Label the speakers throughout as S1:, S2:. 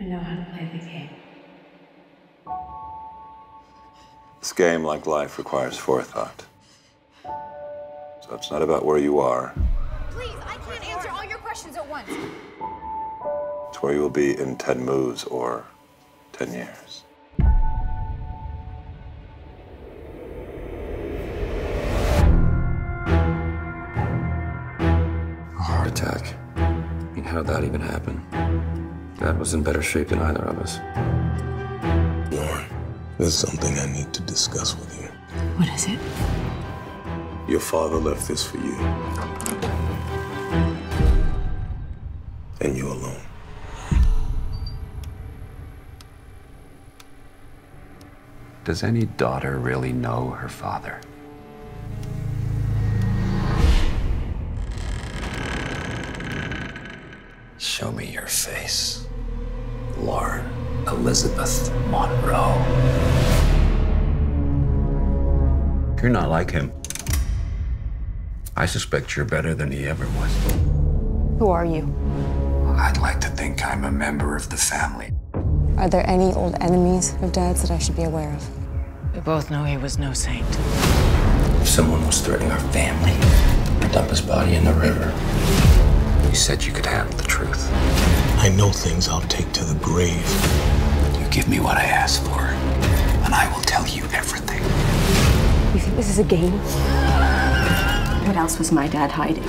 S1: I know how to play the game.
S2: This game, like life, requires forethought. So it's not about where you are,
S3: Please, I can't answer all your questions at once.
S2: it's where you will be in 10 moves or 10 years.
S4: A heart attack. I mean, how did that even happen? Dad was in better shape than either of us.
S5: Lauren, there's something I need to discuss with you.
S1: What is it?
S5: Your father left this for you. And you alone.
S4: Does any daughter really know her father? Show me your face. Lauren Elizabeth Monroe. You're not like him. I suspect you're better than he ever was.
S6: Who are you?
S4: I'd like to think I'm a member of the family.
S6: Are there any old enemies of Dad's that I should be aware of?
S1: We both know he was no saint.
S4: If someone was threatening our family, I'd dump his body in the river. You said you could handle the truth.
S5: I know things I'll take to the grave.
S4: You give me what I asked for, and I will tell you everything.
S6: You think this is a game? What else was my dad hiding?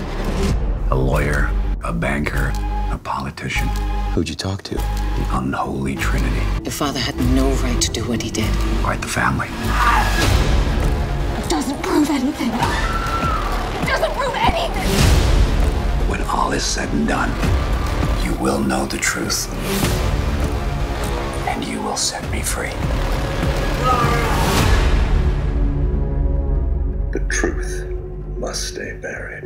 S4: A lawyer, a banker, a politician.
S7: Who'd you talk to?
S4: The unholy trinity.
S1: Your father had no right to do what he did.
S4: Quite the family.
S6: It doesn't prove anything.
S4: Is said and done, you will know the truth. And you will set me free.
S2: The truth must stay buried.